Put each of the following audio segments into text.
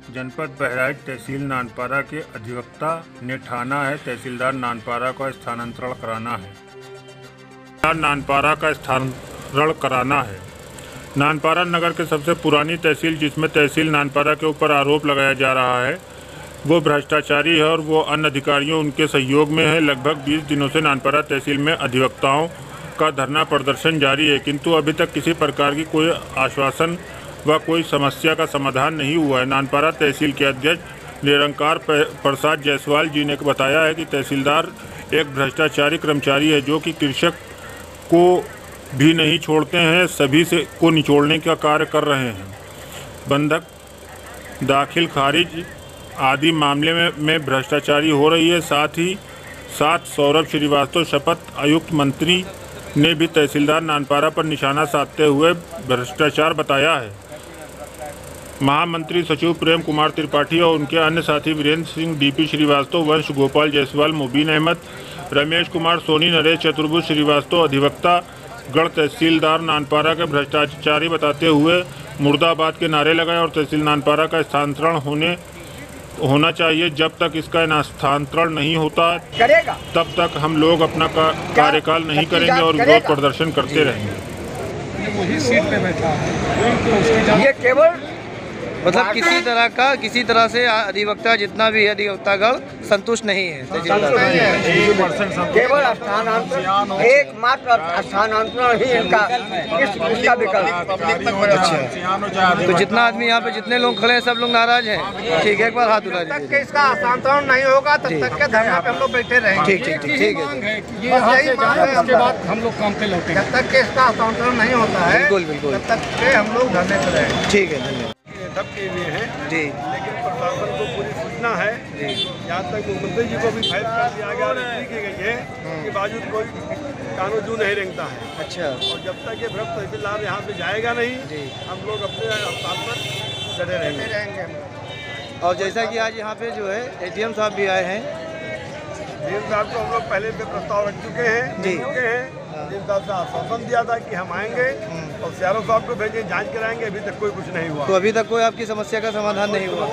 जनपद बहराइच तहसील नानपारा के अधिवक्ता ने ठाना है, तहसीलदार नानपारा का स्थानांतरण कराना है। नानपारा का स्थानांतरण कराना है। नानपारा नगर के सबसे पुरानी तहसील, जिसमें तहसील नानपारा के ऊपर आरोप लगाया जा रहा है, वो भ्रष्टाचारी है और वो अन्य अधिकारियों, उनके सहयोग में है। लगभग 20 दिनों से नानपारा तहसील में अधिवक्ताओं का धरना प्रदर्शन जारी है, किंतु अभी तक किसी प्रकार की कोई आश्वासन व कोई समस्या का समाधान नहीं हुआ है। नानपारा तहसील के अध्यक्ष निरंकार प्रसाद जायसवाल जी ने बताया है कि तहसीलदार एक भ्रष्टाचारी कर्मचारी है जो कि कृषक को भी नहीं छोड़ते हैं सभी से को निचोड़ने का कार्य कर रहे हैं। बंधक दाखिल खारिज आदि मामले में, में भ्रष्टाचारी हो रही है। साथ ही साथ सौरभ श्रीवास्तव शपथ आयुक्त मंत्री ने भी तहसीलदार नानपारा पर निशाना साधते हुए भ्रष्टाचार बताया है। महामंत्री सचिव प्रेम कुमार त्रिपाठी और उनके अन्य साथी वीरेंद्र सिंह डीपी श्रीवास्तव वंश गोपाल जायसवाल मुबीन अहमद रमेश कुमार सोनी नरेश चतुर्भुज श्रीवास्तव अधिवक्ता गढ़ तहसीलदार नानपारा के भ्रष्टाचारी बताते हुए मुर्दाबाद के नारे लगाए और तहसील नानपारा का स्थानांतरण होने होना चाहिए। जब तक इसका स्थानांतरण नहीं होता करेगा। तब तक हम लोग अपना का, कार्यकाल नहीं करेंगे और विरोध प्रदर्शन करते रहेंगे। ये केवल मतलब किसी तरह का किसी तरह से अधिवक्ता जितना भी है अधिवक्तागण संतुष्ट नहीं है। केवल स्थानांतरण एकमात्र स्थानांतरण ही इनका इसका विकल्प तो जितना आदमी यहाँ पे जितने लोग खड़े हैं सब लोग नाराज़ हैं। ठीक है एक बार हाथ उठा तक के दीजिए इसका हस्तांतरण नहीं होगा तब तक के धरना पे हम लोग बैठे रहेंगे। ठीक ठीक ठीक ठीक है। है उसके बाद हम लोग काम पे लौटेंगे। जब तक के इसका हस्तांतरण नहीं होता है बिल्कुल, बिल्कुल। तब तक के हम लोग धरने पे ठीक है धन्यवाद। धमकी हुए हैं। जी। लेकिन प्रशासन को पूरी सूचना है। जी। यहाँ तक मुख्यमंत्री जी को भी फ़ाइल कर दिया गया रजिस्ट्री की गई है के बावजूद कोई कानून जू नहीं रेंगता है। अच्छा। और जब तक ये भ्रष्ट तहसीलदार यहाँ पे जाएगा नहीं जी। हम लोग अपने स्थान पर डटे रहेंगे। और जैसा कि आज यहाँ पे जो है एटीएम साहब भी आए हैं। डीएम साहब को हम लोग पहले पे प्रस्ताव रख चुके हैं जी। चुके हैं। डीएम साहब से आश्वासन दिया था कि हम आएँगे। और सीआरओ साहब को भेजें जाँच कराएँगे अभी तक कोई कुछ नहीं हुआ। तो अभी तक कोई आपकी समस्या का समाधान नहीं हुआ?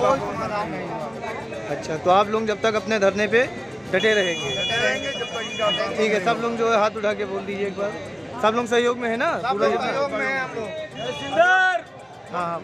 अच्छा तो आप लोग जब तक अपने धरने पे डटे रहेंगे। डटे रहेंगे जब तक इनका आश्वासन ठीक है सब लोग जो है हाथ उठा के बोल दीजिए एक बार। सब लोग सहयोग में है ना? पूरा सहयोग में हैं हम लोग। हाँ